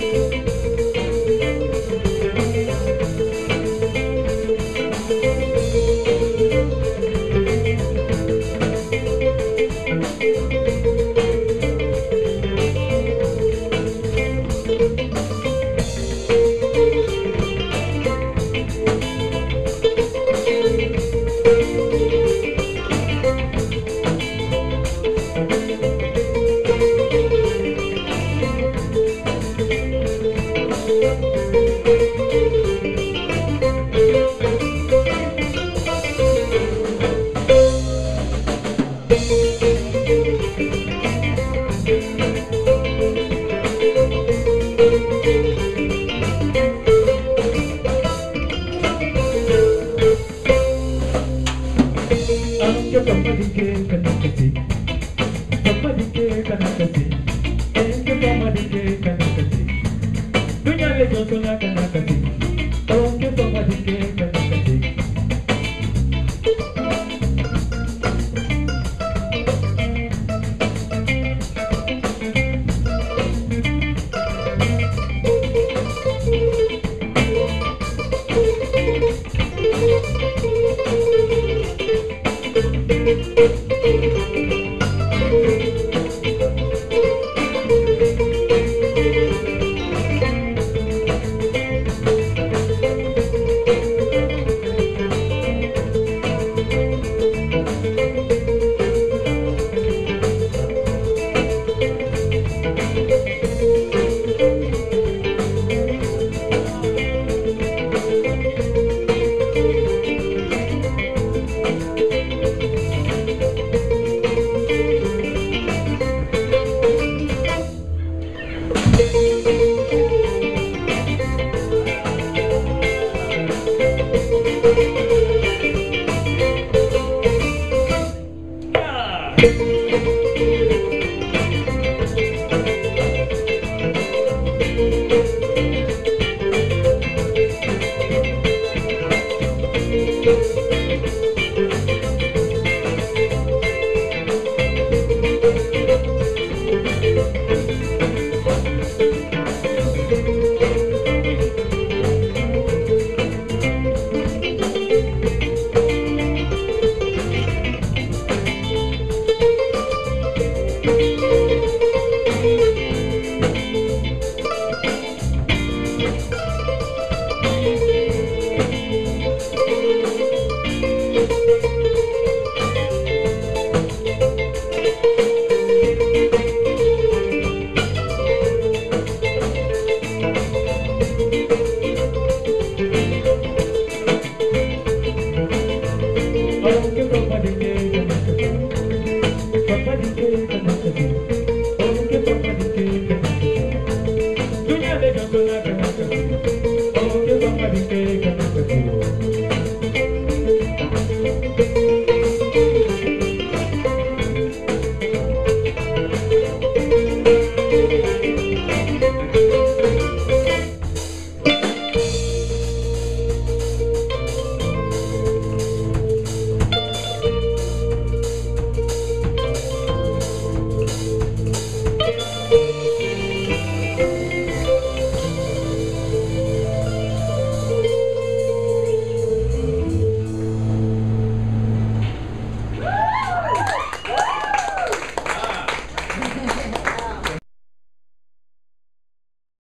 you. Le josona Thank you. Aunque